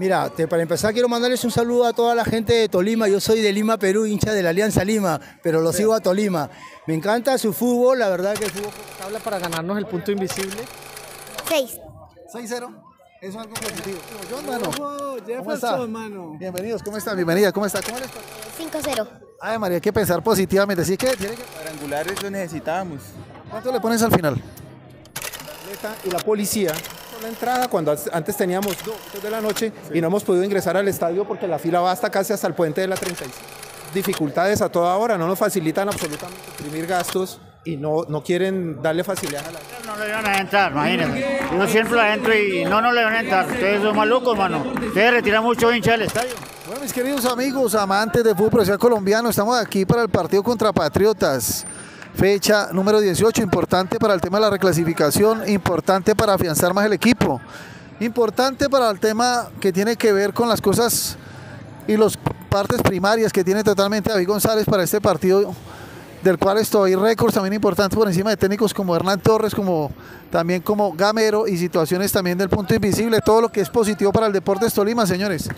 Mira, te- para empezar quiero mandarles un saludo a toda la gente de Tolima. Yo soy de Lima, Perú, hincha de la Alianza Lima, pero lo sigo a Tolima. Me encanta su fútbol, la verdad que el fútbol... Habla para ganarnos el punto invisible. 6. 6-0. Eso es algo positivo. John, mano. Oh, ¿Cómo está? Bienvenidos, ¿cómo está? Bienvenida, ¿cómo está? ¿Cómo les parece? 5-0. Ay, María, hay que pensar positivamente. Así que, tiene que... Cuadrangulares lo necesitábamos. ¿cuánto le pones al final? Y la policía la entrada cuando antes teníamos dos de la noche y no hemos podido ingresar al estadio porque la fila va hasta casi hasta el puente de la 35. Dificultades a toda hora, no nos facilitan absolutamente imprimir gastos y no, no quieren darle facilidad a la No le van a entrar, imagínense. Yo siempre adentro y no, no le van a entrar. Ustedes son malucos, mano. Ustedes retiran mucho hincha del estadio. Bueno, mis queridos amigos, amantes de fútbol profesional colombiano, estamos aquí para el partido contra Patriotas. Fecha número 18, importante para el tema de la reclasificación, importante para afianzar más el equipo, importante para el tema que tiene que ver con las cosas y las partes primarias que tiene totalmente David González para este partido, del cual estoy récords también importantes por encima de técnicos como Hernán Torres, como también como Gamero y situaciones también del punto invisible, todo lo que es positivo para el Deportes Tolima, señores.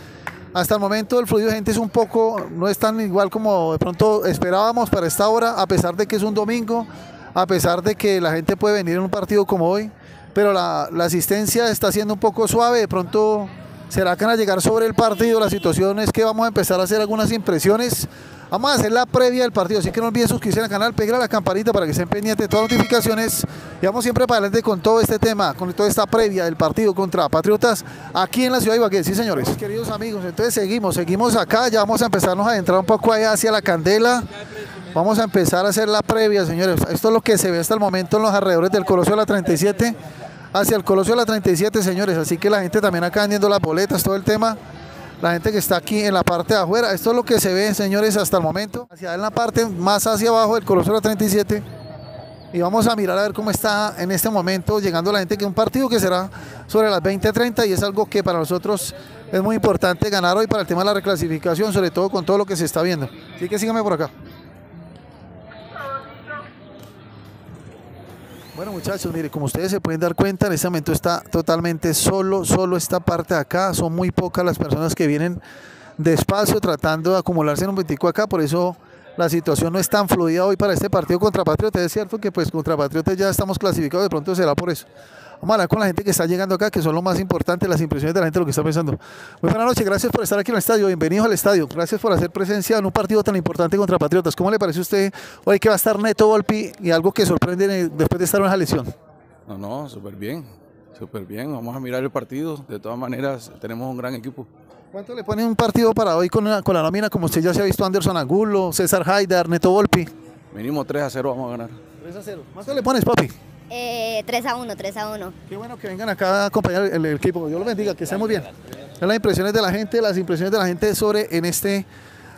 Hasta el momento el fluido de gente es un poco, no es tan igual como de pronto esperábamos para esta hora, a pesar de que es un domingo, a pesar de que la gente puede venir en un partido como hoy, pero la, la asistencia está siendo un poco suave, de pronto será que van a llegar sobre el partido, la situación es que vamos a empezar a hacer algunas impresiones, vamos a hacer la previa del partido, así que no olviden suscribirse al canal, pegar la campanita para que estén pendientes de todas las notificaciones. Y vamos siempre para adelante con todo este tema, con toda esta previa del partido contra Patriotas aquí en la ciudad de Ibagué, sí señores. Queridos amigos, entonces seguimos, seguimos acá, ya vamos a empezarnos a adentrar un poco allá hacia la candela, vamos a empezar a hacer la previa, señores, esto es lo que se ve hasta el momento en los alrededores del Colosio de la 37, hacia el Colosio de la 37, señores, así que la gente también acá vendiendo las boletas, todo el tema, la gente que está aquí en la parte de afuera, esto es lo que se ve, señores, hasta el momento, hacia en la parte más hacia abajo del Colosio de la 37, y vamos a mirar a ver cómo está en este momento llegando la gente que un partido que será sobre las 20:30 y es algo que para nosotros es muy importante ganar hoy para el tema de la reclasificación, sobre todo con todo lo que se está viendo. Así que síganme por acá. Bueno muchachos, mire, como ustedes se pueden dar cuenta, en este momento está totalmente solo, solo esta parte de acá, son muy pocas las personas que vienen despacio tratando de acumularse en un 24 acá, por eso la situación no es tan fluida hoy para este partido contra Patriotas. Es cierto que pues contra Patriotas ya estamos clasificados, de pronto será por eso. Vamos a hablar con la gente que está llegando acá, que son lo más importante, las impresiones de la gente, lo que está pensando. Muy buenas noches, gracias por estar aquí en el estadio, bienvenidos al estadio, gracias por hacer presencia en un partido tan importante contra Patriotas. ¿Cómo le parece a usted hoy que va a estar Neto Volpi y algo que sorprende después de estar en esa lesión? No, no, súper bien. Súper bien. Vamos a mirar el partido. De todas maneras, tenemos un gran equipo. ¿Cuánto le ponen un partido para hoy con, una- con la nómina, como usted ya se ha visto, Anderson Angulo, César Haidar, Neto Volpi? Mínimo 3 a 0 vamos a ganar. 3 a 0. ¿Cuánto le pones, papi? Eh, 3 a 1, 3 a 1. Qué bueno que vengan acá a acompañar el, el equipo. Dios los bendiga, que estén muy bien. Son las impresiones de la gente, las impresiones de la gente sobre en este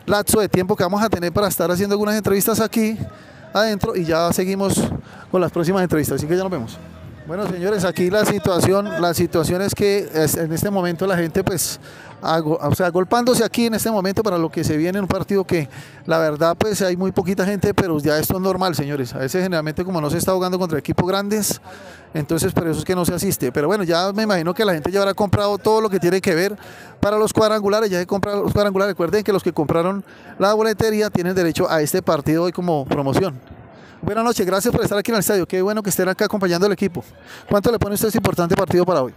lapso de tiempo que vamos a tener para estar haciendo algunas entrevistas aquí adentro y ya seguimos con las próximas entrevistas. Así que ya nos vemos. Bueno, señores, aquí la situación, la situación es que en este momento la gente, pues, o sea, agolpándose aquí en este momento para lo que se viene en un partido que, la verdad, pues, hay muy poquita gente, pero ya esto es normal, señores. A veces, generalmente, como no se está jugando contra equipos grandes, entonces por eso es que no se asiste. Pero bueno, ya me imagino que la gente ya habrá comprado todo lo que tiene que ver para los cuadrangulares. Ya se compraron los cuadrangulares. Recuerden que los que compraron la boletería tienen derecho a este partido hoy como promoción. Buenas noches, gracias por estar aquí en el estadio. Qué bueno que estén acá acompañando al equipo. ¿Cuánto le pone usted a este importante partido para hoy?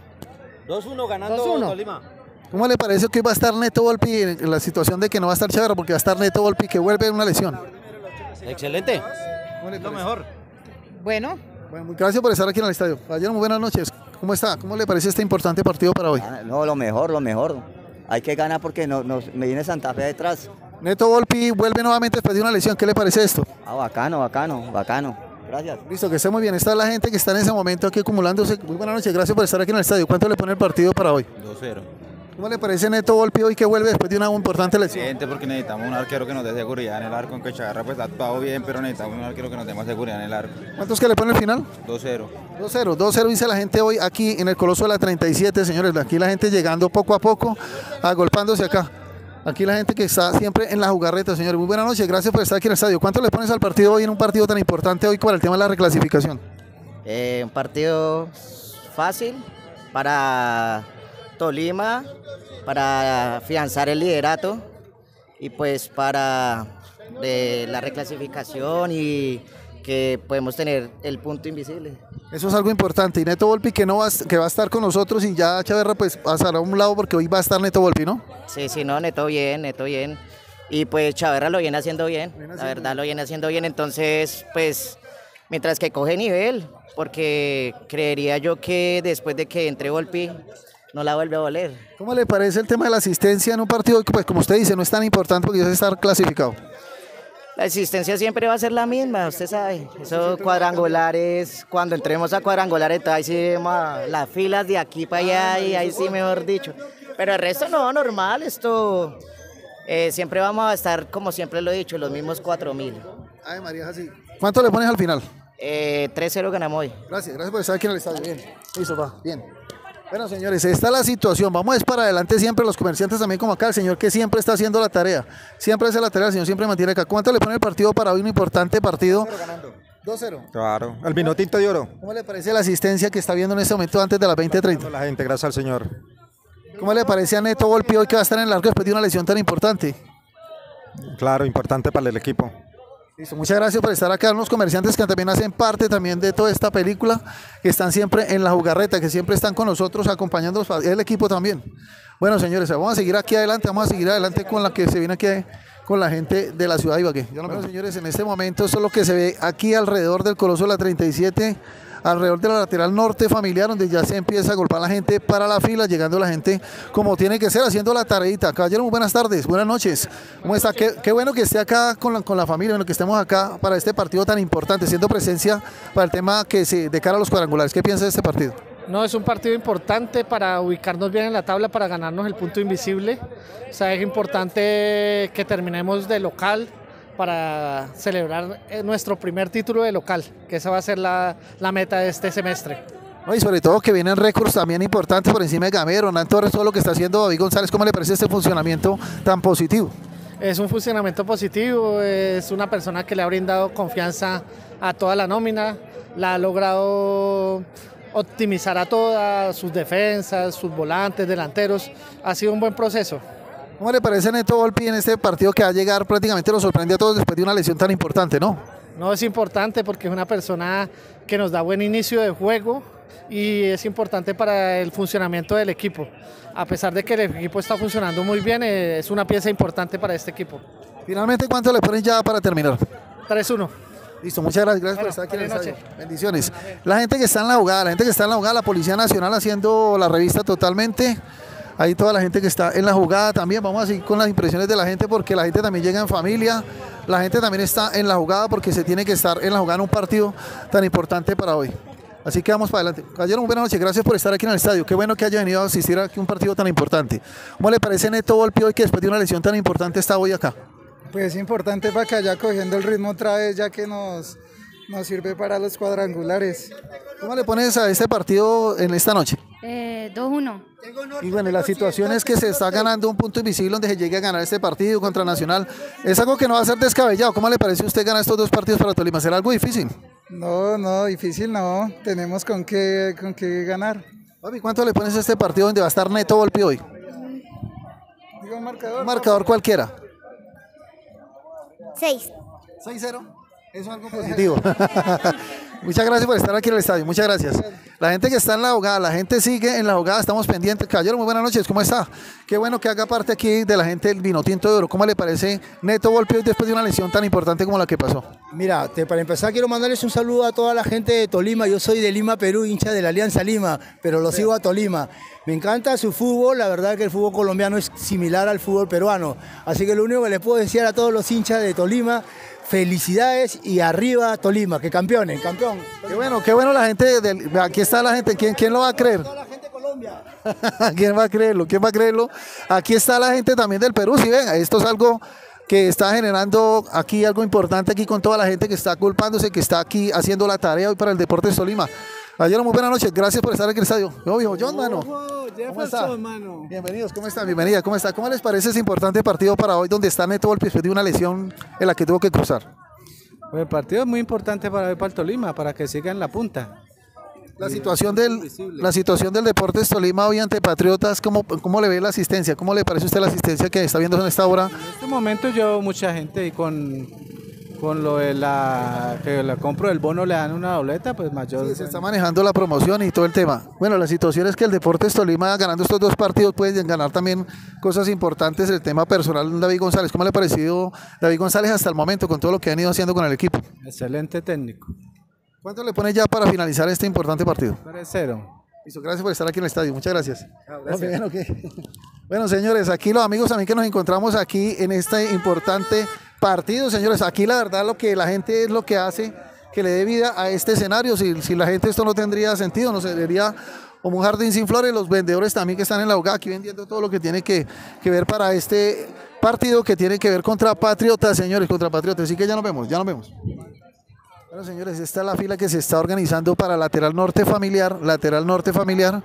2-1 ganando 2-1. Tolima. ¿Cómo le parece que va a estar Neto Volpi en la situación de que no va a estar Chévere porque va a estar Neto Volpi que vuelve en una lesión? Excelente. ¿Cómo le Lo mejor. Bueno, Bueno, muy- gracias por estar aquí en el estadio. Caballero, muy buenas noches. ¿Cómo está? ¿Cómo le parece este importante partido para hoy? Ah, No, lo mejor, lo mejor. Hay que ganar porque no, nos- me viene Santa Fe detrás. Neto Volpi vuelve nuevamente después de una lesión. ¿Qué le parece esto? Ah, bacano, bacano, bacano. Gracias. Listo, que esté muy bien. Está la gente que está en ese momento aquí acumulándose. Muy buenas noches, gracias por estar aquí en el estadio. ¿Cuánto le pone el partido para hoy? 2-0. ¿Cómo le parece Neto Volpi hoy que vuelve después de una importante lesión? Siguiente porque necesitamos un arquero que nos dé seguridad en el arco. Aunque Chagarra pues ha actuado bien, pero necesitamos un arquero que nos dé más seguridad en el arco. ¿Cuántos que le pone el final? 2-0. 2-0, 2-0 dice la gente hoy aquí en el Coloso de la 37, señores. Aquí la gente llegando poco a poco, agolpándose acá. Aquí la gente que está siempre en la jugarreta, señores. Muy buenas noches, gracias por estar aquí en el estadio. ¿Cuánto le pones al partido hoy en un partido tan importante hoy para el tema de la reclasificación? Eh, un partido fácil para Tolima para afianzar el liderato y pues para la reclasificación y que podemos tener el punto invisible. Eso es algo importante. Y Neto Volpi que, no va, que va a estar con nosotros y ya Chaverra pues pasará a un lado porque hoy va a estar Neto Volpi, ¿no? Sí, sí, no, neto bien, neto bien. Y pues Chaverra lo viene haciendo bien, la verdad lo viene haciendo bien, entonces pues mientras que coge nivel, porque creería yo que después de que entre Volpi no la vuelve a voler. ¿Cómo le parece el tema de la asistencia en un partido que pues como usted dice no es tan importante porque se está clasificado? La existencia siempre va a ser la misma, usted sabe. Eso cuadrangulares, cuando entremos a cuadrangulares, ahí sí vemos a las filas de aquí para allá y ahí sí, mejor dicho. Pero el resto no, normal, esto eh, siempre vamos a estar, como siempre lo he dicho, los mismos 4 mil. Ay, María, así. ¿Cuánto le pones al final? Eh, 3-0 ganamos hoy. Gracias, gracias por estar aquí en el estadio. Bien, listo, va, bien. Bueno, señores, esta es la situación. Vamos a ir para adelante siempre, los comerciantes también como acá, el señor que siempre está haciendo la tarea. Siempre hace la tarea, el señor siempre mantiene acá. ¿Cuánto le pone el partido para hoy? Un importante partido. 2-0. Claro, el vino tinto de oro. ¿Cómo le parece la asistencia que está viendo en este momento antes de las 20.30? La gente, gracias al Señor. ¿Cómo le parece a Neto Volpi hoy que va a estar en el arco después de una lesión tan importante? Claro, importante para el equipo. Listo, muchas gracias por estar acá. Unos comerciantes que también hacen parte también de toda esta película, que están siempre en la jugarreta, que siempre están con nosotros acompañando el equipo también. Bueno, señores, vamos a seguir aquí adelante, vamos a seguir adelante con la que se viene aquí con la gente de la ciudad de Ibagué. Bueno, señores, en este momento eso es lo que se ve aquí alrededor del Coloso de la 37, alrededor de la lateral norte familiar, donde ya se empieza a golpear la gente para la fila, llegando la gente como tiene que ser, haciendo la tareita. Caballero, muy buenas tardes, buenas noches. ¿Cómo está? Qué, qué bueno que esté acá con la, con la familia, bueno, que estemos acá para este partido tan importante, siendo presencia para el tema que se de cara a los cuadrangulares. ¿Qué piensa de este partido? No, es un partido importante para ubicarnos bien en la tabla, para ganarnos el punto invisible. O sea, es importante que terminemos de local para celebrar eh, nuestro primer título de local, que esa va a ser la, la meta de este semestre. No, y sobre todo que vienen récords también importantes por encima de Gamero, Hernán Torres, todo lo que está haciendo David González. ¿Cómo le parece este funcionamiento tan positivo? Es un funcionamiento positivo, es una persona que le ha brindado confianza a toda la nómina, la ha logrado optimizar a todas sus defensas, sus volantes, delanteros. Ha sido un buen proceso. ¿Cómo le parece Neto Volpi en este partido que va a llegar prácticamente lo sorprende a todos después de una lesión tan importante, ¿no? No es importante porque es una persona que nos da buen inicio de juego y es importante para el funcionamiento del equipo. A pesar de que el equipo está funcionando muy bien, eh, es una pieza importante para este equipo. Finalmente, ¿cuánto le ponen ya para terminar? 3-1. Listo, muchas gracias, gracias por estar aquí en el estadio. Bendiciones. La gente que está en la jugada, la gente que está en la jugada, la Policía Nacional haciendo la revista totalmente. Ahí toda la gente que está en la jugada también. Vamos a seguir con las impresiones de la gente porque la gente también llega en familia. La gente también está en la jugada porque se tiene que estar en la jugada en un partido tan importante para hoy. Así que vamos para adelante. Caballero, buenas noches. Gracias por estar aquí en el estadio. Qué bueno que haya venido a asistir aquí a un partido tan importante. ¿Cómo le parece Neto Volpi hoy que después de una lesión tan importante está hoy acá? Pues es importante para que haya cogiendo el ritmo otra vez, ya que nos, nos sirve para los cuadrangulares. ¿Cómo le pones a este partido en esta noche? Eh, 2-1. Y bueno, la situación es que se está ganando un punto invisible donde se llegue a ganar este partido contra Nacional. Es algo que no va a ser descabellado. ¿Cómo le parece a usted ganar estos dos partidos para Tolima? ¿Será algo difícil? No, no, difícil no. Tenemos con qué, con qué ganar. Papi, ¿cuánto le pones a este partido donde va a estar Neto Volpi hoy? Digo un marcador. Un marcador cualquiera. 6. 6-0. Eso es algo positivo. Muchas gracias por estar aquí en el estadio. Muchas gracias. La gente que está en la abogada, la gente sigue en la abogada, estamos pendientes. Caballero, muy buenas noches, ¿cómo está? Qué bueno que haga parte aquí de la gente del vino tinto de oro. ¿Cómo le parece Neto Volpi hoy después de una lesión tan importante como la que pasó? Mira, te- para empezar quiero mandarles un saludo a toda la gente de Tolima. Yo soy de Lima, Perú, hincha de la Alianza Lima, pero lo sigo a Tolima. Me encanta su fútbol, la verdad que el fútbol colombiano es similar al fútbol peruano. Así que lo único que les puedo decir a todos los hinchas de Tolima, felicidades y arriba Tolima, que campeones, campeón. Qué bueno, qué bueno la gente. Del, aquí está la gente. ¿Quién, quién lo va a creer? ¿Quién va a creerlo? ¿Quién va a creerlo? Aquí está la gente también del Perú. Si ven, esto es algo que está generando aquí algo importante aquí con toda la gente que está culpándose, que está aquí haciendo la tarea hoy para el Deportes Tolima. Ayer muy buenas noches, gracias por estar aquí en el estadio. Yo, viejo John, mano. ¿Cómo está? Bienvenidos, ¿cómo está? Bienvenida, ¿cómo está? ¿Cómo les parece ese importante partido para hoy donde está Neto Volpi después de una lesión en la que tuvo que cruzar? Pues el partido es muy importante para, para el Tolima, para que siga en la punta. La situación del, la situación del Deportes Tolima hoy ante Patriotas, ¿cómo, ¿cómo le ve la asistencia? ¿Cómo le parece a usted la asistencia que está viendo en esta hora? En este momento yo mucha gente y con, con lo de la que la compro del bono le dan una dobleta, pues mayor. Sí, se está manejando la promoción y todo el tema. Bueno, la situación es que el Deportes Tolima ganando estos dos partidos pueden ganar también cosas importantes. El tema personal David González, ¿cómo le ha parecido David González hasta el momento con todo lo que han ido haciendo con el equipo? Excelente técnico. ¿Cuánto le pone ya para finalizar este importante partido? 3-0. Listo, gracias por estar aquí en el estadio. Muchas gracias. ok. Bueno, señores, aquí los amigos también que nos encontramos aquí en este importante partido, señores. Aquí la verdad lo que la gente es lo que hace que le dé vida a este escenario. Si, si la gente esto no tendría sentido, no sería como un jardín sin flores. Los vendedores también que están en la hogar aquí vendiendo todo lo que tiene que, que ver para este partido que tiene que ver contra Patriotas, señores, contra Patriotas. Así que ya nos vemos, ya nos vemos. Bueno, señores, esta es la fila que se está organizando para lateral norte familiar, lateral norte familiar,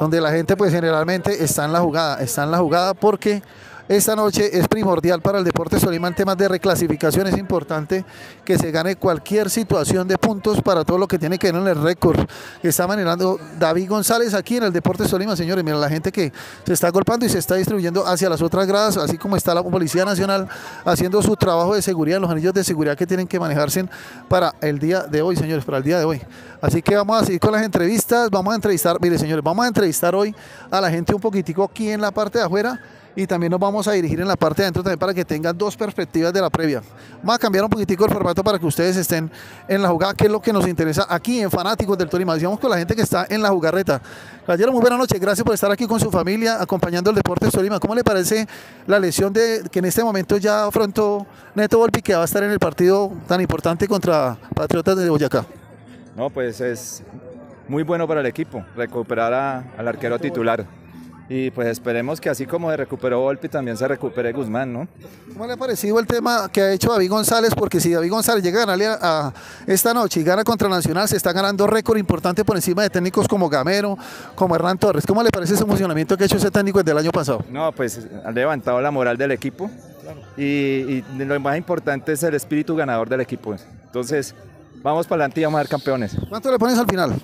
donde la gente pues generalmente está en la jugada, está en la jugada porque esta noche es primordial para el Deportes Tolima en temas de reclasificación. Es importante que se gane cualquier situación de puntos para todo lo que tiene que ver en el récord que está manejando David González aquí en el Deportes Tolima. Señores, miren la gente que se está golpeando y se está distribuyendo hacia las otras gradas, así como está la Policía Nacional haciendo su trabajo de seguridad, los anillos de seguridad que tienen que manejarse para el día de hoy, señores, para el día de hoy. Así que vamos a seguir con las entrevistas. Vamos a entrevistar, mire, señores, vamos a entrevistar hoy a la gente un poquitico aquí en la parte de afuera y también nos vamos a dirigir en la parte de adentro también para que tengan dos perspectivas de la previa. Vamos a cambiar un poquitico el formato para que ustedes estén en la jugada, que es lo que nos interesa aquí en Fanáticos del Tolima. Digamos con la gente que está en la jugarreta. Caballero, muy buena noche. Gracias por estar aquí con su familia acompañando el Deportes Tolima. ¿Cómo le parece la lesión de que en este momento ya afrontó Neto Volpi que va a estar en el partido tan importante contra Patriotas de Boyacá? No, pues es muy bueno para el equipo recuperar a, al arquero titular. Y pues esperemos que así como se recuperó Volpi, también se recupere Guzmán, ¿no? ¿Cómo le ha parecido el tema que ha hecho David González? Porque si David González llega a ganarle a, a esta noche y gana contra Nacional, se está ganando récord importante por encima de técnicos como Gamero, como Hernán Torres. ¿Cómo le parece ese funcionamiento que ha hecho ese técnico desde el año pasado? No, pues ha levantado la moral del equipo y, y lo más importante es el espíritu ganador del equipo. Entonces, vamos para adelante y vamos a ser campeones. ¿Cuánto le pones al final?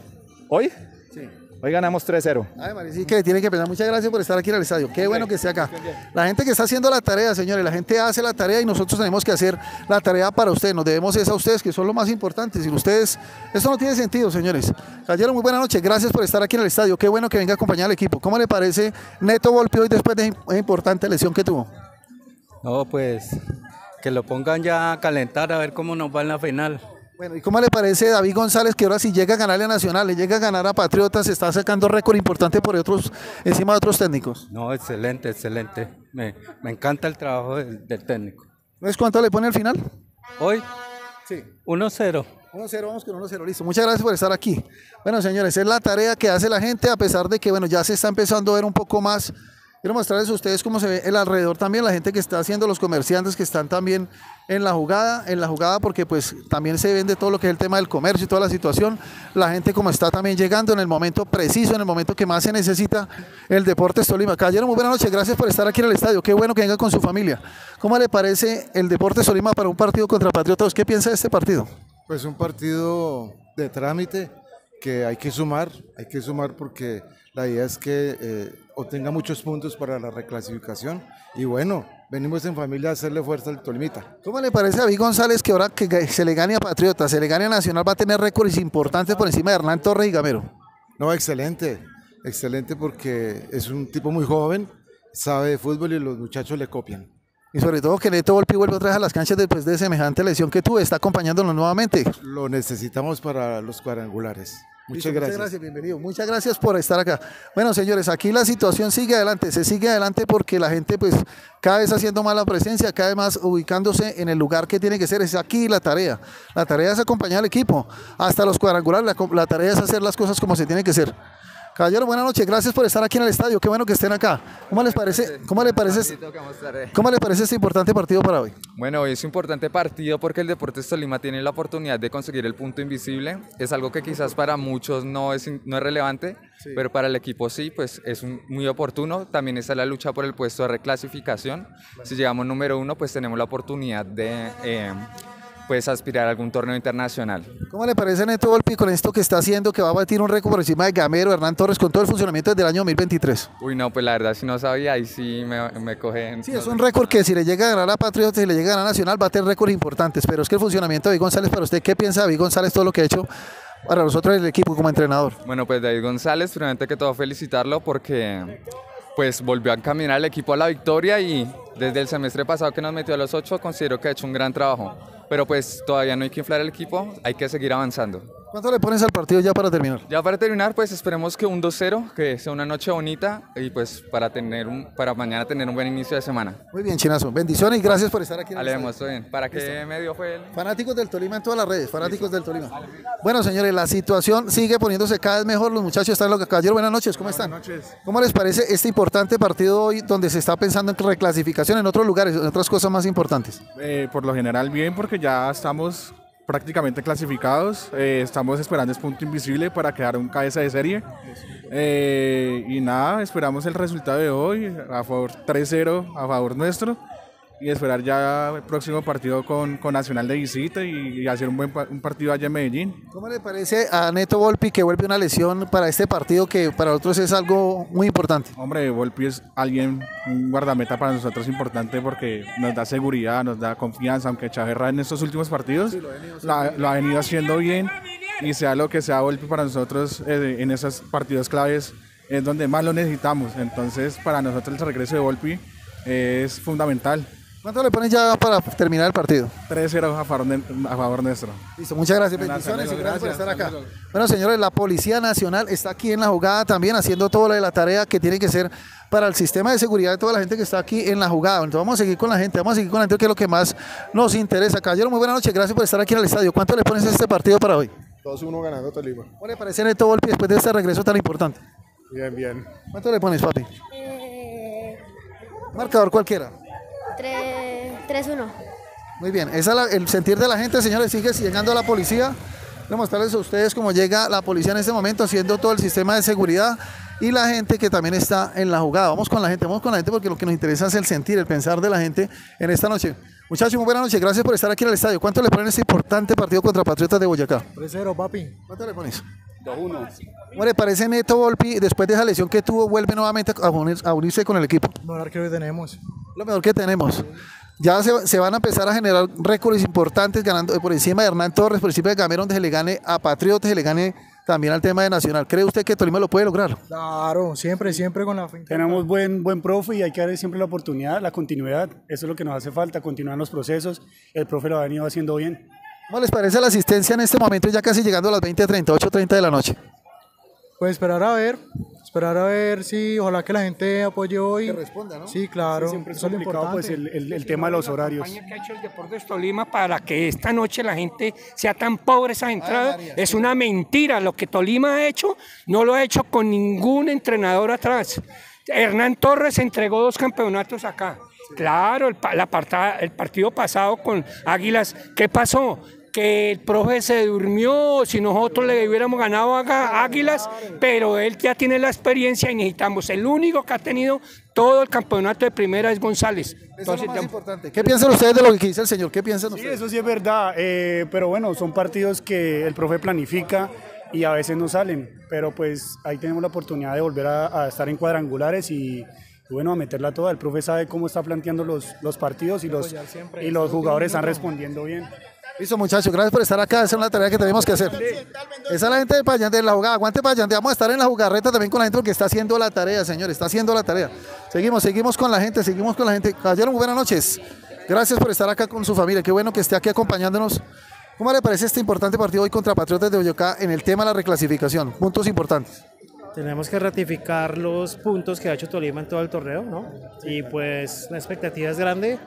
¿Hoy? Sí. Hoy ganamos 3-0. Ay, María, sí que tiene que pensar. Muchas gracias por estar aquí en el estadio. Qué bueno que esté acá. La gente que está haciendo la tarea, señores, la gente hace la tarea y nosotros tenemos que hacer la tarea para ustedes. Nos debemos eso a ustedes, que son lo más importante. Sin ustedes, esto no tiene sentido, señores. Caballero, muy buena noche. Gracias por estar aquí en el estadio. Qué bueno que venga a acompañar al equipo. ¿Cómo le parece Neto Volpi hoy después de esa importante lesión que tuvo? No, pues que lo pongan ya a calentar a ver cómo nos va en la final. Bueno, ¿y cómo le parece David González que ahora si llega a ganarle a Nacional, le llega a ganar a Patriotas, está sacando récord importante por otros, encima de otros técnicos? No, excelente, excelente. Me, me encanta el trabajo del, del técnico. ¿Ves cuánto le pone al final? Hoy, Sí. 1-0. 1-0, vamos con 1-0, listo. Muchas gracias por estar aquí. Bueno, señores, es la tarea que hace la gente, a pesar de que, bueno, ya se está empezando a ver un poco más. Quiero mostrarles a ustedes cómo se ve el alrededor también, la gente que está haciendo, los comerciantes que están también en la jugada, en la jugada porque pues también se vende todo lo que es el tema del comercio y toda la situación. La gente como está también llegando en el momento preciso, en el momento que más se necesita el Deportes Tolima. Caballero, muy buenas noches, gracias por estar aquí en el estadio. Qué bueno que venga con su familia. ¿Cómo le parece el Deportes Tolima para un partido contra Patriotas? ¿Qué piensa de este partido? Pues un partido de trámite que hay que sumar, hay que sumar porque la idea es que eh, obtenga muchos puntos para la reclasificación y bueno, venimos en familia a hacerle fuerza al Tolimita. ¿Cómo le parece a David González que ahora que se le gane a Patriotas, se le gane a Nacional, va a tener récords importantes por encima de Hernán Torres y Gamero? No, excelente, excelente porque es un tipo muy joven, sabe de fútbol y los muchachos le copian. Y sobre todo que Neto Volpi vuelve otra vez a las canchas después de semejante lesión que tuve, está acompañándonos nuevamente. Lo necesitamos para los cuadrangulares. Muchas gracias. Muchas gracias, bienvenido. Muchas gracias por estar acá. Bueno, señores, aquí la situación sigue adelante, se sigue adelante porque la gente pues cada vez haciendo más la presencia, cada vez más ubicándose en el lugar que tiene que ser. Es aquí la tarea. La tarea es acompañar al equipo hasta los cuadrangulares. La, la tarea es hacer las cosas como se tiene que ser. Caballero, buenas noches. Gracias por estar aquí en el estadio. Qué bueno que estén acá. ¿Cómo les parece? ¿Cómo les parece? ¿Cómo les parece este importante partido para hoy? Bueno, hoy es un importante partido porque el Deportes Tolima tiene la oportunidad de conseguir el punto invisible. Es algo que quizás para muchos no es, no es relevante, Sí. pero para el equipo sí, pues es un- muy oportuno. También está la lucha por el puesto de reclasificación. Si llegamos número uno, pues tenemos la oportunidad de... eh, pues aspirar a algún torneo internacional. ¿Cómo le parece Neto Volpi con esto que está haciendo, que va a batir un récord por encima de Gamero, Hernán Torres, con todo el funcionamiento desde el año 2023? Uy, no, pues la verdad si no sabía, ahí sí me, me cogen. Sí, es un récord que si le llega a ganar a Patriotas y le llega a ganar a Nacional va a tener récords importantes, pero es que el funcionamiento de David González, para usted, ¿qué piensa David González todo lo que ha hecho para nosotros el equipo como entrenador? Bueno, pues David González, primeramente que todo felicitarlo porque pues volvió a encaminar al equipo a la victoria y desde el semestre pasado que nos metió a los ocho considero que ha hecho un gran trabajo. Pero pues todavía no hay que inflar el equipo, hay que seguir avanzando. ¿Cuánto le pones al partido ya para terminar? Ya para terminar, pues esperemos que un 2-0, que sea una noche bonita y pues para tener un, para mañana tener un buen inicio de semana. Muy bien, Chinazo. Bendiciones y gracias por estar aquí. Alemos, estoy bien. ¿Para qué medio fue el? Fanáticos del Tolima en todas las redes, fanáticos del Tolima. Bueno, señores, la situación sigue poniéndose cada vez mejor. Los muchachos están en lo que caballero. Buenas noches, ¿cómo están? Buenas noches. ¿Cómo les parece este importante partido hoy donde se está pensando en reclasificación en otros lugares, en otras cosas más importantes? Eh, por lo general bien, porque ya estamos prácticamente clasificados. Eh, estamos esperando ese punto invisible para quedar un cabeza de serie. Eh, y nada, esperamos el resultado de hoy, a favor 3-0 a favor nuestro. Y esperar ya el próximo partido con, con Nacional de visita y, y hacer un buen un partido allá en Medellín. ¿Cómo le parece a Neto Volpi que vuelve una lesión para este partido que para otros es algo muy importante? Hombre, Volpi es alguien, un guardameta para nosotros importante porque nos da seguridad, nos da confianza, aunque Chaverra en estos últimos partidos la- lo ha venido haciendo bien y sea lo que sea Volpi para nosotros eh, en esos partidos claves es donde más lo necesitamos. Entonces, para nosotros el regreso de Volpi es fundamental. ¿Cuánto le pones ya para terminar el partido? 3-0 a favor, a favor nuestro. Listo, muchas gracias, bendiciones y gracias por estar acá. Bueno, señores, la Policía Nacional está aquí en la jugada también haciendo toda la, la tarea que tiene que ser para el sistema de seguridad de toda la gente que está aquí en la jugada. Entonces vamos a seguir con la gente, vamos a seguir con la gente que es lo que más nos interesa. Caballero, muy buenas noches, gracias por estar aquí en el estadio. ¿Cuánto le pones a este partido para hoy? 2-1 ganando Tolima. ¿Cómo le parece Neto Volpi después de este regreso tan importante? Bien, bien. ¿Cuánto le pones, papi? Marcador cualquiera. 3-1. Muy bien, ese es la- el sentir de la gente, señores, sigue llegando la policía. Quiero mostrarles a ustedes cómo llega la policía en este momento haciendo todo el sistema de seguridad y la gente que también está en la jugada. Vamos con la gente, vamos con la gente porque lo que nos interesa es el sentir, el pensar de la gente en esta noche. Muchachos, muy buenas noches, gracias por estar aquí en el estadio. ¿Cuánto le ponen a este importante partido contra Patriotas de Boyacá? 3-0, papi. ¿Cuánto le pones? 2-1. ¿Cómo le parece Neto Volpi, después de esa lesión que tuvo, vuelve nuevamente a unir- a unirse con el equipo? Lo mejor que hoy tenemos. Lo mejor que tenemos. Ya se, se van a empezar a generar récords importantes ganando por encima de Hernán Torres, por encima de Gamero, donde se le gane a Patriotas, se le gane también al tema de Nacional. ¿Cree usted que Tolima lo puede lograr? Claro, siempre, siempre con la finta. Tenemos buen, buen profe y hay que darle siempre la oportunidad, la continuidad. Eso es lo que nos hace falta, continuar los procesos. El profe lo ha venido haciendo bien. ¿Cómo les parece la asistencia en este momento, ya casi llegando a las 20.30, 8.30 de la noche? Pues esperar a ver, esperar a ver si ojalá que la gente apoye hoy. Que responda, ¿no? Sí, claro. Sí, siempre es eso lo complicado, pues, el, tema de los horarios. campaña que ha hecho el Deportes Tolima para que esta noche la gente sea tan pobre esa entrada es una mentira. Lo que Tolima ha hecho no lo ha hecho con ningún entrenador atrás. Hernán Torres entregó dos campeonatos acá. Claro, el, la parta- el partido pasado con Águilas, ¿qué pasó? Que el profe se durmió, si nosotros le hubiéramos ganado a Águilas, pero él ya tiene la experiencia y necesitamos. El único que ha tenido todo el campeonato de primera es González. Entonces, importante. ¿Qué piensan ustedes de lo que dice el señor? ¿Qué piensan Sí, ustedes? eso sí es verdad, eh, pero bueno, son partidos que el profe planifica y a veces no salen, pero pues ahí tenemos la oportunidad de volver a, a estar en cuadrangulares y, y bueno, a meterla toda. El profe sabe cómo está planteando los, los partidos y los, y los jugadores están respondiendo bien. Listo, muchachos, gracias por estar acá. Esa es una tarea que tenemos que hacer. Esa es la gente de Payante, de la jugada. Aguante Payante. Vamos a estar en la jugarreta también con la gente porque está haciendo la tarea, señor. Está haciendo la tarea. Seguimos, seguimos con la gente, seguimos con la gente. Caballero, muy buenas noches. Gracias por estar acá con su familia. Qué bueno que esté aquí acompañándonos. ¿Cómo le parece este importante partido hoy contra Patriotas de Boyacá en el tema de la reclasificación? Puntos importantes. Tenemos que ratificar los puntos que ha hecho Tolima en todo el torneo, ¿no? Y pues la expectativa es grande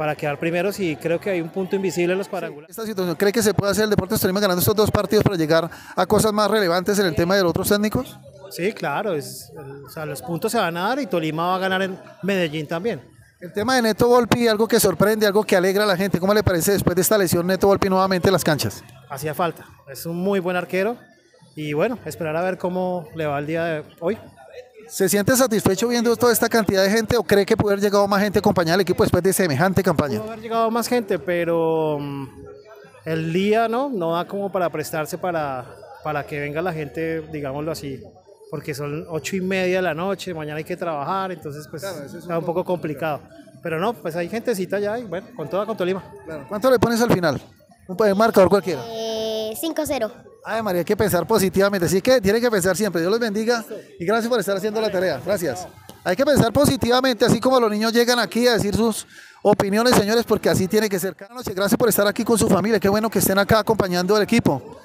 para quedar primeros y creo que hay un punto invisible en los cuadrangulares. Esta situación, ¿cree que se puede hacer el Deportes Tolima ganando estos dos partidos para llegar a cosas más relevantes en el tema de los otros técnicos? Sí, claro, es, o sea, los puntos se van a dar y Tolima va a ganar en Medellín también. El tema de Neto Volpi, algo que sorprende, algo que alegra a la gente. ¿Cómo le parece después de esta lesión Neto Volpi nuevamente en las canchas? Hacía falta, es un muy buen arquero y bueno, esperar a ver cómo le va el día de hoy. ¿Se siente satisfecho viendo toda esta cantidad de gente o cree que puede haber llegado más gente a acompañar al equipo después de semejante campaña? Pudo haber llegado más gente, pero mm, el día no, no da como para prestarse para, para que venga la gente, digámoslo así, porque son ocho y media de la noche, mañana hay que trabajar, entonces pues está un poco complicado. Pero no, pues hay gentecita ya y bueno, con toda con Tolima. ¿Cuánto le pones al final? Un marcador cualquiera. Eh, 5-0. Ay, María, hay que pensar positivamente. Así que tiene que pensar siempre. Dios los bendiga y gracias por estar haciendo la tarea. Gracias. Hay que pensar positivamente, así como los niños llegan aquí a decir sus opiniones, señores, porque así tiene que ser. Gracias por estar aquí con su familia. Qué bueno que estén acá acompañando al equipo.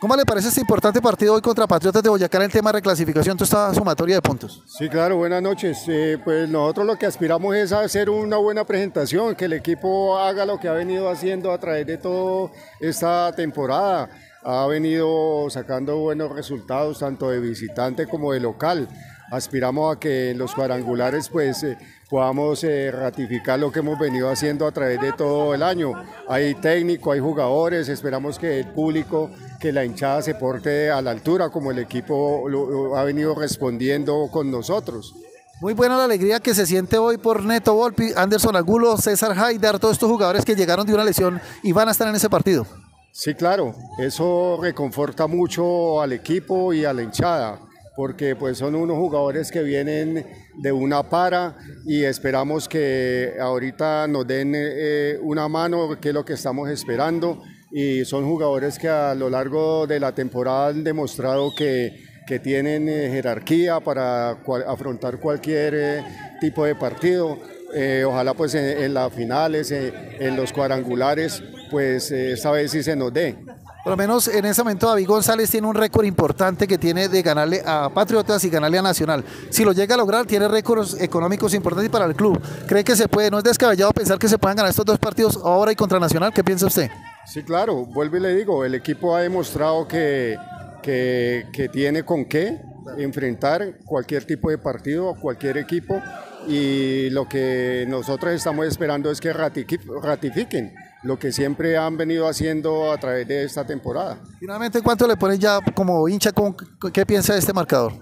¿Cómo le parece este importante partido hoy contra Patriotas de Boyacá en el tema de reclasificación? Toda esta sumatoria de puntos. Sí, claro, buenas noches. Eh, pues nosotros lo que aspiramos es hacer una buena presentación, que el equipo haga lo que ha venido haciendo a través de toda esta temporada. Ha venido sacando buenos resultados tanto de visitante como de local. Aspiramos a que en los cuadrangulares pues eh, podamos eh, ratificar lo que hemos venido haciendo a través de todo el año. Hay técnico, hay jugadores, esperamos que el público, que la hinchada se porte a la altura como el equipo ha venido respondiendo con nosotros. Muy buena la alegría que se siente hoy por Neto Volpi, Anderson Angulo, César Haidar, todos estos jugadores que llegaron de una lesión y van a estar en ese partido. Sí, claro, eso reconforta mucho al equipo y a la hinchada, porque pues son unos jugadores que vienen de una para y esperamos que ahorita nos den eh, una mano, que es lo que estamos esperando, y son jugadores que a lo largo de la temporada han demostrado que, que tienen eh, jerarquía para afrontar cualquier eh, tipo de partido. Ojalá pues en, en las finales, en los cuadrangulares, pues eh, esta vez sí se nos dé. Por lo menos en ese momento David González tiene un récord importante que tiene de ganarle a Patriotas y ganarle a Nacional. Si lo llega a lograr, tiene récords económicos importantes para el club. ¿Cree que se puede? ¿No es descabellado pensar que se puedan ganar estos dos partidos ahora y contra Nacional? ¿Qué piensa usted? Sí, claro, vuelvo y le digo, el equipo ha demostrado que, que, que tiene con qué enfrentar cualquier tipo de partido, cualquier equipo, y lo que nosotros estamos esperando es que ratifiquen lo que siempre han venido haciendo a través de esta temporada. Finalmente, ¿cuánto le pones ya como hincha? con- ¿Qué piensa de este marcador?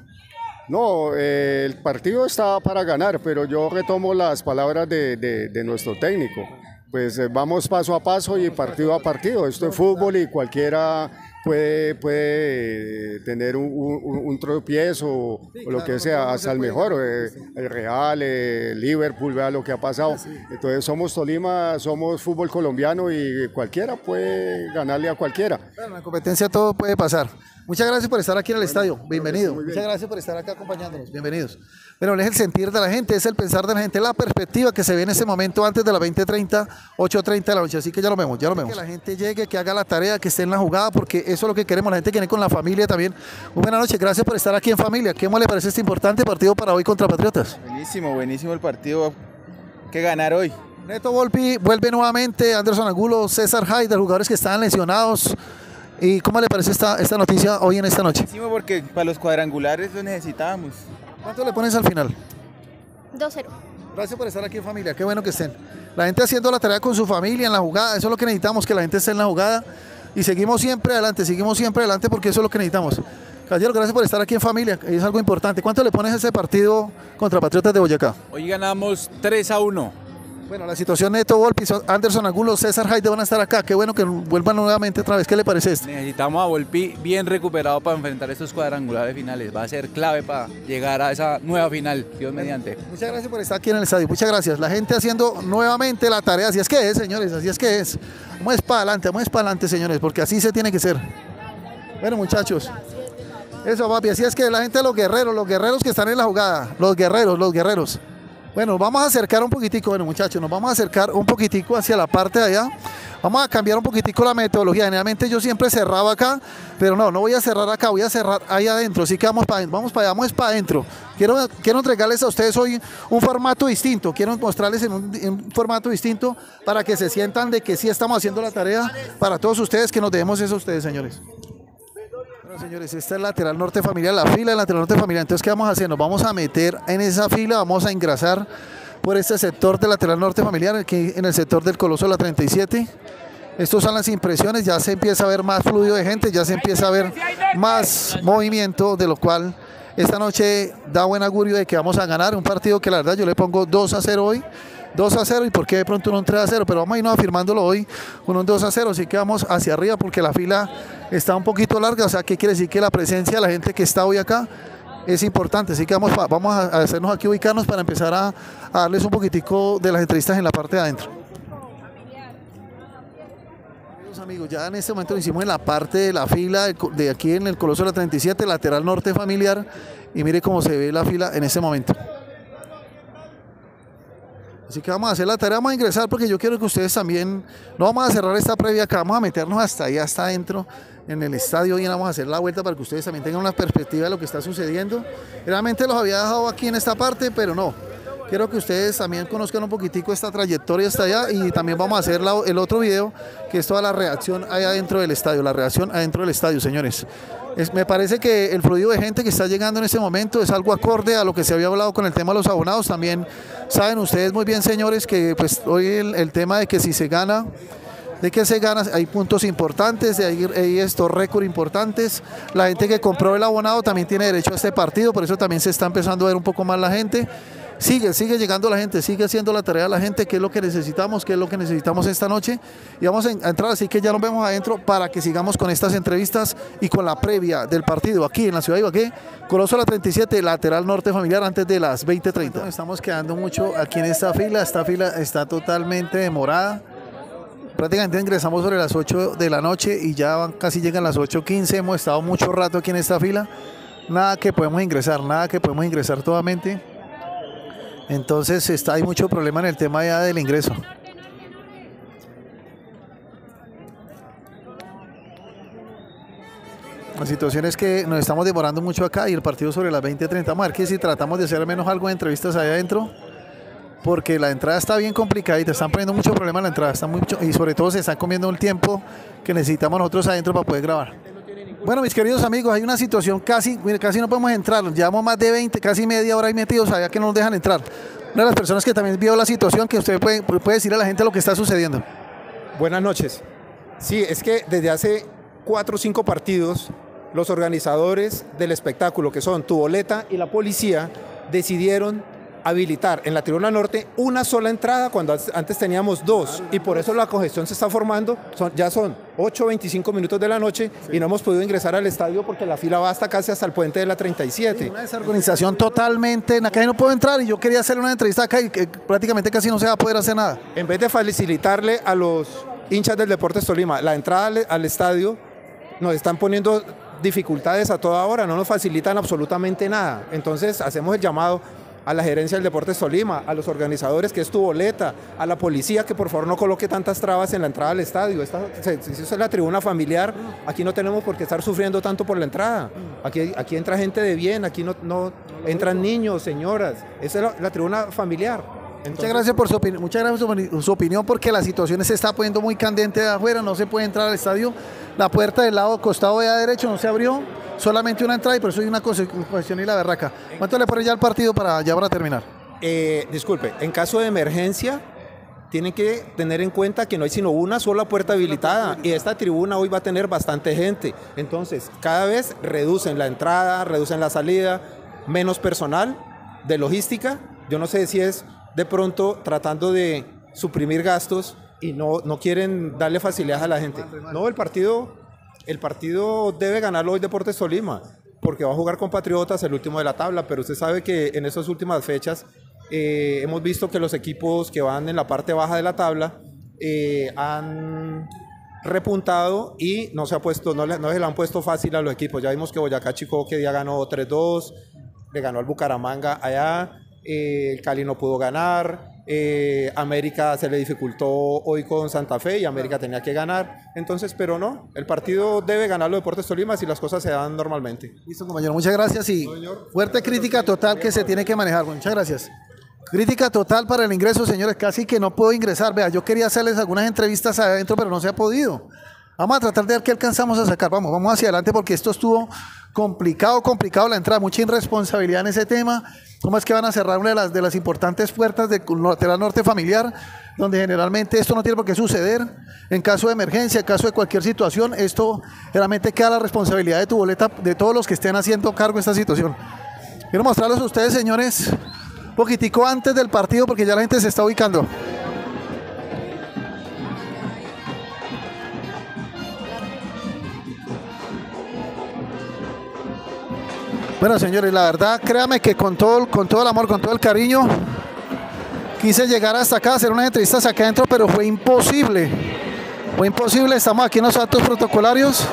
No, eh, el partido está para ganar, pero yo retomo las palabras de, de- de nuestro técnico. Pues eh, vamos paso a paso y partido a partido. Esto es fútbol y cualquiera puede, puede tener un, un- un tropiezo o, o lo que sea, hasta el mejor. eh, el Real, eh, Liverpool, vea lo que ha pasado. Entonces somos Tolima, somos fútbol colombiano y cualquiera puede ganarle a cualquiera. En la competencia todo puede pasar. Muchas gracias por estar aquí en el estadio. Bienvenido. Muchas gracias por estar acá acompañándonos. Bienvenidos. Bueno, es el sentir de la gente, es el pensar de la gente, la perspectiva que se ve en ese momento antes de las 20.30, 8.30 de la noche. Así que ya lo vemos, ya lo vemos. Que la gente llegue, que haga la tarea, que esté en la jugada, porque eso es lo que queremos. La gente que viene con la familia también. Muy buenas noches, gracias por estar aquí en familia. ¿Qué más le parece este importante partido para hoy contra Patriotas? Buenísimo, buenísimo el partido que ganar hoy. Neto Volpi vuelve nuevamente, Anderson Angulo, César Haider, jugadores que estaban lesionados. ¿Y cómo le parece esta, esta noticia hoy en esta noche? Buenísimo porque para los cuadrangulares lo necesitábamos. ¿Cuánto le pones al final? 2-0. Gracias por estar aquí en familia, qué bueno que estén. La gente haciendo la tarea con su familia en la jugada, eso es lo que necesitamos, que la gente esté en la jugada. Y seguimos siempre adelante, seguimos siempre adelante porque eso es lo que necesitamos. Caballero, gracias por estar aquí en familia, es algo importante. ¿Cuánto le pones a ese partido contra Patriotas de Boyacá? Hoy ganamos 3 a 1. Bueno, la situación de Neto Volpi, Anderson Angulo, César Haide van a estar acá. Qué bueno que vuelvan nuevamente otra vez. ¿Qué le parece esto? Necesitamos a Volpi bien recuperado para enfrentar estos cuadrangulares finales. Va a ser clave para llegar a esa nueva final, Dios mediante. Muchas gracias por estar aquí en el estadio. Muchas gracias. La gente haciendo nuevamente la tarea. Así es que es, señores. Así es que es. Vamos para adelante, vamos para adelante, señores, porque así se tiene que ser. Bueno, muchachos. Eso, papi. Así es que la gente de los guerreros, los guerreros que están en la jugada. Los guerreros, los guerreros. Bueno, vamos a acercar un poquitico, bueno muchachos, nos vamos a acercar un poquitico hacia la parte de allá. Vamos a cambiar un poquitico la metodología. Generalmente yo siempre cerraba acá, pero no, no voy a cerrar acá, voy a cerrar ahí adentro. Así que vamos para vamos para allá, vamos para adentro. Quiero, quiero entregarles a ustedes hoy un formato distinto. Quiero mostrarles en un, en un formato distinto para que se sientan de que sí estamos haciendo la tarea para todos ustedes, que nos debemos eso a ustedes, señores. Bueno, señores, esta es lateral norte familiar, la fila de lateral norte familiar. Entonces, ¿qué vamos a hacer? Nos vamos a meter en esa fila, vamos a ingresar por este sector del lateral norte familiar, aquí en el sector del Coloso la 37. Estos son las impresiones, ya se empieza a ver más fluido de gente, ya se empieza a ver más movimiento, de lo cual esta noche da buen augurio de que vamos a ganar un partido que la verdad yo le pongo 2 a 0 hoy. 2 a 0 y por qué de pronto un 3 a 0, pero vamos a irnos afirmándolo hoy un 2 a 0, así que vamos hacia arriba porque la fila está un poquito larga, o sea, ¿qué quiere decir? Que la presencia de la gente que está hoy acá es importante, así que vamos, vamos a hacernos aquí ubicarnos para empezar a, a darles un poquitico de las entrevistas en la parte de adentro. amigos, ya en este momento lo hicimos en la parte de la fila de aquí en el Coloso de la 37, lateral norte familiar, y mire cómo se ve la fila en este momento. Así que vamos a hacer la tarea, vamos a ingresar porque yo quiero que ustedes también, no vamos a cerrar esta previa acá, vamos a meternos hasta ahí, hasta adentro en el estadio y vamos a hacer la vuelta para que ustedes también tengan una perspectiva de lo que está sucediendo. Realmente los había dejado aquí en esta parte, pero no. Quiero que ustedes también conozcan un poquitico esta trayectoria hasta allá y también vamos a hacer el otro video que es toda la reacción allá adentro del estadio, la reacción adentro del estadio, señores. Es, me parece que el fluido de gente que está llegando en este momento es algo acorde a lo que se había hablado con el tema de los abonados. También saben ustedes muy bien, señores, que pues hoy el, tema de que si se gana de que se gana, hay puntos importantes, hay estos récords importantes. La gente que compró el abonado también tiene derecho a este partido, por eso también se está empezando a ver un poco más la gente. Sigue, sigue llegando la gente, sigue haciendo la tarea la gente, qué es lo que necesitamos, qué es lo que necesitamos esta noche. Y vamos a entrar, así que ya nos vemos adentro para que sigamos con estas entrevistas y con la previa del partido aquí en la ciudad de Ibagué. Coloso la 37, lateral norte familiar, antes de las 20.30. Estamos quedando mucho aquí en esta fila, esta fila está totalmente demorada prácticamente ingresamos sobre las 8 de la noche y ya casi llegan las 8.15, hemos estado mucho rato aquí en esta fila, nada que podemos ingresar, nada que podemos ingresar totalmente, entonces está, hay mucho problema en el tema ya del ingreso. La situación es que nos estamos demorando mucho acá y el partido sobre las 20.30. Vamos a ver que si tratamos de hacer al menos algo de entrevistas allá adentro porque la entrada está bien te están poniendo mucho problema la entrada, está mucho, y sobre todo se están comiendo el tiempo que necesitamos nosotros adentro para poder grabar. Bueno, mis queridos amigos, hay una situación casi, casi no podemos entrar, llevamos más de 20, casi media hora ahí metidos allá que no nos dejan entrar. Una de las personas que también vio la situación, que usted puede, puede decir a la gente lo que está sucediendo. Buenas noches. Sí, es que desde hace cuatro o cinco partidos, los organizadores del espectáculo, que son tu boleta y la policía, decidieron habilitar en la tribuna norte una sola entrada cuando antes teníamos dos y por eso la congestión se está formando. Son, ya son 8, 25 minutos de la noche y no hemos podido ingresar al estadio porque la fila va hasta casi hasta el puente de la 37. Sí, una desorganización totalmente, en acá no puedo entrar y yo quería hacer una entrevista acá y que prácticamente casi no se va a poder hacer nada. En vez de facilitarle a los hinchas del Deportes Tolima la entrada al, al estadio, nos están poniendo dificultades a toda hora, no nos facilitan absolutamente nada. Entonces hacemos el llamado a la gerencia del Deportes Tolima, a los organizadores que es tu boleta, a la policía que por favor no coloque tantas trabas en la entrada al estadio. Esta, si es la tribuna familiar, aquí no tenemos por qué estar sufriendo tanto por la entrada. Aquí, aquí entra gente de bien, aquí no, no entran niños, señoras. Esa es la tribuna familiar. Entonces, muchas gracias por su opinión, muchas gracias por su opinión porque la situación se está poniendo muy candente de afuera, no se puede entrar al estadio. La puerta del lado costado de derecho no se abrió, solamente una entrada y por eso hay una cuestión y la berraca. ¿Cuánto le pone ya al partido para ya para terminar? Eh, disculpe, en caso de emergencia tienen que tener en cuenta que no hay sino una sola puerta habilitada y esta tribuna hoy va a tener bastante gente. Entonces, cada vez reducen la entrada, reducen la salida, menos personal de logística. Yo no sé si es de pronto tratando de suprimir gastos y no, no quieren darle facilidades a la gente. No, el partido, el partido debe ganarlo hoy Deportes Tolima, porque va a jugar con Patriotas, el último de la tabla, pero usted sabe que en esas últimas fechas eh, hemos visto que los equipos que van en la parte baja de la tabla eh, han repuntado y no se ha puesto, no, le, no se le han puesto fácil a los equipos. Ya vimos que Boyacá Chico que ya ganó 3-2, le ganó al Bucaramanga allá, eh, el Cali no pudo ganar, eh, América se le dificultó hoy con Santa Fe y América tenía que ganar. Entonces, pero no, el partido debe ganar los Deportes Tolima si las cosas se dan normalmente. Listo, compañero, muchas gracias y fuerte crítica total que se tiene que manejar. Muchas gracias. Crítica total para el ingreso, señores. Casi que no puedo ingresar. Vea, yo quería hacerles algunas entrevistas adentro, pero no se ha podido. Vamos a tratar de ver qué alcanzamos a sacar. Vamos, vamos hacia adelante porque esto estuvo complicado, complicado la entrada, mucha irresponsabilidad en ese tema. ¿Cómo es que van a cerrar una de las, de las importantes puertas del lateral norte familiar, donde generalmente esto no tiene por qué suceder? En caso de emergencia, en caso de cualquier situación, esto realmente queda la responsabilidad de tu boleta, de todos los que estén haciendo cargo de esta situación. Quiero mostrarles a ustedes, señores, poquitico antes del partido porque ya la gente se está ubicando. Bueno, señores, la verdad, créame que con todo, con todo el amor, con todo el cariño, quise llegar hasta acá, hacer unas entrevistas acá adentro, pero fue imposible. Fue imposible, estamos aquí en los actos protocolarios,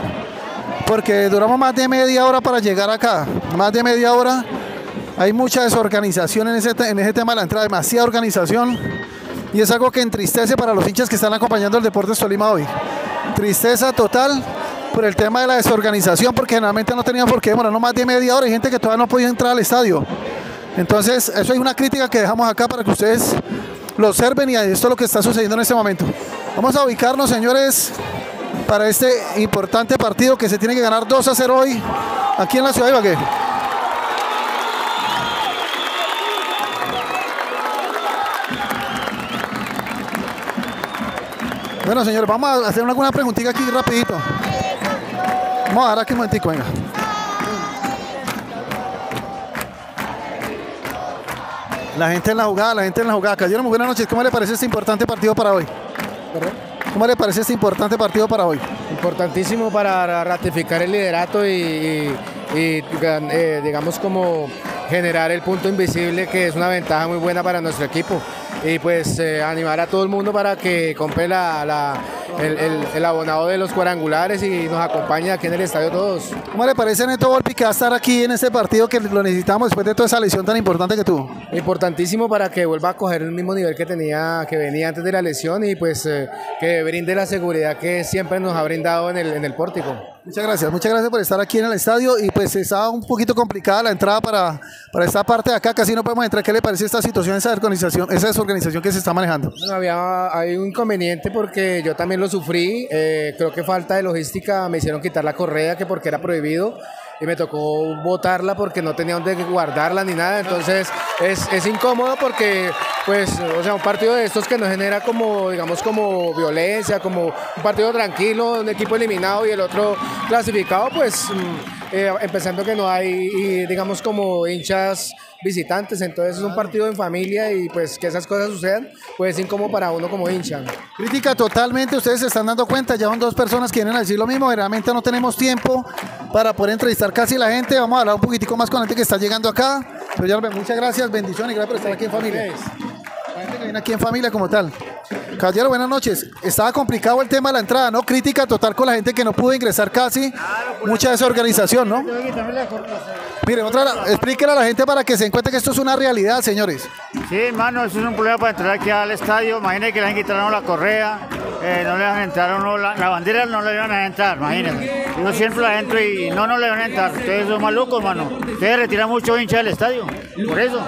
porque duramos más de media hora para llegar acá. Más de media hora. Hay mucha desorganización en ese, en ese tema de la entrada, demasiada organización. Y es algo que entristece para los hinchas que están acompañando el Deportes Tolima hoy. Tristeza total por el tema de la desorganización, porque generalmente no tenían por qué demorarnos más de media hora. Hay gente que todavía no podía entrar al estadio. Entonces, eso es una crítica que dejamos acá para que ustedes lo observen y esto es lo que está sucediendo en este momento. Vamos a ubicarnos, señores, para este importante partido que se tiene que ganar 2 a 0 hoy aquí en la ciudad de Ibagué. Bueno, señores, vamos a hacer alguna preguntita aquí rapidito. Vamos a dar aquí un momentico, venga. La gente en la jugada, la gente en la jugada. Cayeron muy buenas noches. ¿Cómo le parece este importante partido para hoy? ¿Cómo le parece este importante partido para hoy? Importantísimo para ratificar el liderato y, y- y, eh, digamos como generar el punto invisible que es una ventaja muy buena para nuestro equipo y pues eh, animar a todo el mundo para que compre la, la- el, el- el abonado de los cuadrangulares y nos acompañe aquí en el estadio todos. ¿Cómo le parece Neto Volpi que va a estar aquí en este partido que lo necesitamos después de toda esa lesión tan importante que tuvo? Importantísimo para que vuelva a coger el mismo nivel que tenía, que venía antes de la lesión y pues eh, que brinde la seguridad que siempre nos ha brindado en el, en el pórtico. Muchas gracias, muchas gracias por estar aquí en el estadio y pues estaba un poquito complicada la entrada para, para esta parte de acá, casi no podemos entrar. ¿Qué le parece esta situación, esa desorganización, esa desorganización que se está manejando? Bueno, había, hay un inconveniente porque yo también lo sufrí. eh, creo que falta de logística, me hicieron quitar la correa que porque era prohibido y me tocó botarla porque no tenía donde guardarla ni nada. Entonces es, es incómodo porque, pues, o sea, un partido de estos que nos genera como, digamos, como violencia, como un partido tranquilo, un equipo eliminado y el otro clasificado, pues, mm, eh, empezando que no hay, y, digamos, como hinchas visitantes, entonces es un partido en familia y pues que esas cosas sucedan, pues es incómodo para uno como hincha. Crítica totalmente, ustedes se están dando cuenta, ya son dos personas que vienen a decir lo mismo, realmente no tenemos tiempo para poder entrevistar casi la gente, vamos a hablar un poquitico más con la gente que está llegando acá, pero ya muchas gracias, bendiciones y gracias por estar aquí en familia. Gente que viene aquí en familia como tal. Caballero, buenas noches. Estaba complicado el tema de la entrada, ¿no? Crítica total con la gente que no pudo ingresar casi. Mucha desorganización, ¿no? Mire, otra, explíquele a la gente para que se encuentre que esto es una realidad, señores. Sí, hermano, eso es un problema para entrar aquí al estadio. Imagínense que le han quitado a la correa, eh, no le dejan entrar a uno la, la bandera, no le dejan entrar, imagínense. Yo siempre la entro y no, no le dejan entrar. Ustedes son malucos, hermano. Ustedes retiran mucho hincha del estadio, por eso.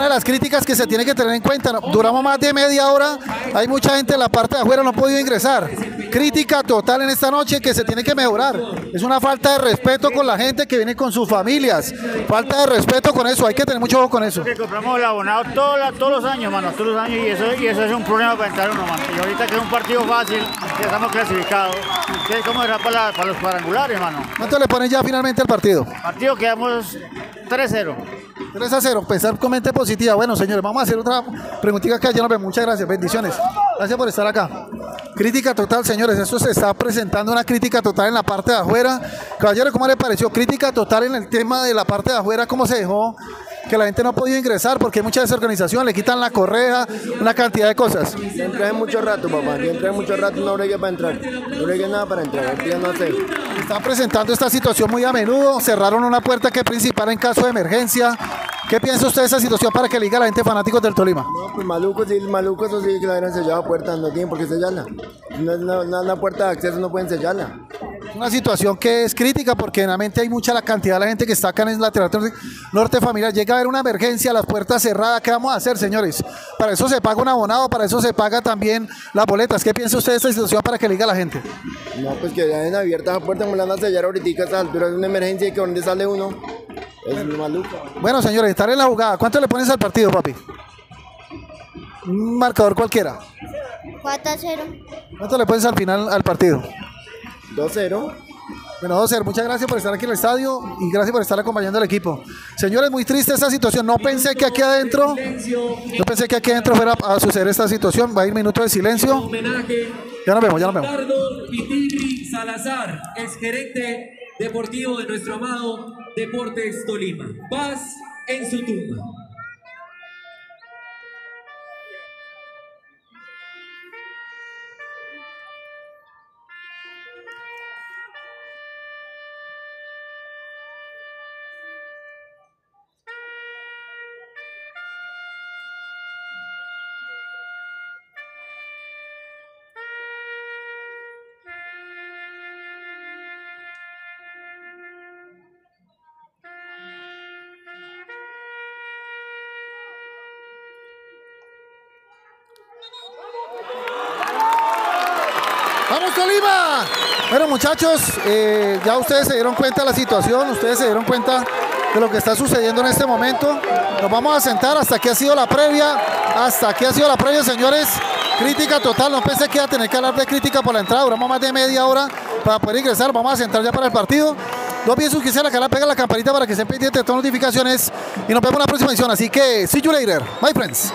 Una de las críticas que se tiene que tener en cuenta. Duramos más de media hora, hay mucha gente en la parte de afuera, no ha podido ingresar. Crítica total en esta noche que se tiene que mejorar. Es una falta de respeto con la gente que viene con sus familias. Falta de respeto con eso, hay que tener mucho ojo con eso. Que compramos el abonado todos, todos los años, mano, todos los años, y eso, y eso es un problema para entrar uno, mano. Y ahorita que es un partido fácil, ya estamos clasificados. ¿Ustedes cómo será para, la- para los cuadrangulares, mano? ¿Cuánto le ponen ya finalmente al partido? Partido quedamos 3-0. 3 a 0, pensar con mente positiva. Bueno, señores, vamos a hacer otra preguntita acá. Ya nos vemos. Muchas gracias, bendiciones. Gracias por estar acá. Crítica total, señores. Esto se está presentando una crítica total en la parte de afuera. Caballero, ¿cómo le pareció? Crítica total en el tema de la parte de afuera, ¿cómo se dejó? Que la gente no ha podido ingresar porque mucha desorganización, le quitan la correa, una cantidad de cosas. Yo entré hace mucho rato, papá. Yo entré hace mucho rato, no bregué para entrar. No bregué nada para entrar. Ahorita no sé. Están presentando esta situación muy a menudo. Cerraron una puerta que es principal en caso de emergencia. ¿Qué piensa usted de esa situación para que le diga a la gente fanáticos del Tolima? No, pues maluco, sí, maluco, eso sí que la hubieran sellado puertas, no tienen por qué sellarla. No una, una- una puerta de acceso, no pueden sellarla. Una situación que es crítica porque generalmente hay mucha la cantidad de la gente que está acá en el lateral norte- familiar. Llega a haber una emergencia, las puertas cerradas. ¿Qué vamos a hacer, señores? Para eso se paga un abonado, para eso se paga también las boletas. ¿Qué piensa usted de esta situación para que le diga a la gente? No, pues que dejen abiertas las puertas, me la van a sellar ahorita a esta altura. Es una emergencia y que dónde sale uno. Es maluco. Bueno, señores, estar en la jugada. ¿Cuánto le pones al partido, papi? Un marcador cualquiera. 4 a 0. ¿Cuánto le pones al final al partido? 2-0. Bueno, Doser, muchas gracias por estar aquí en el estadio y gracias por estar acompañando al equipo. Señores, muy triste esta situación. No pensé que aquí adentro, no pensé que aquí adentro fuera a suceder esta situación. Va a ir minuto de silencio. Ya nos vemos, ya nos vemos. Pitirri Salazar, ex gerente deportivo de nuestro amado Deportes Tolima. Paz en su tumba. Muchachos, eh, ya ustedes se dieron cuenta de la situación, ustedes se dieron cuenta de lo que está sucediendo en este momento. Nos vamos a sentar hasta aquí ha sido la previa, hasta aquí ha sido la previa, señores. Crítica total, no pensé que iba a tener que hablar de crítica por la entrada, duramos más de media hora para poder ingresar, vamos a sentar ya para el partido. No olviden suscribirse a la pega la campanita para que estén pendientes de todas las notificaciones y nos vemos en la próxima edición. Así que, see you later, my friends.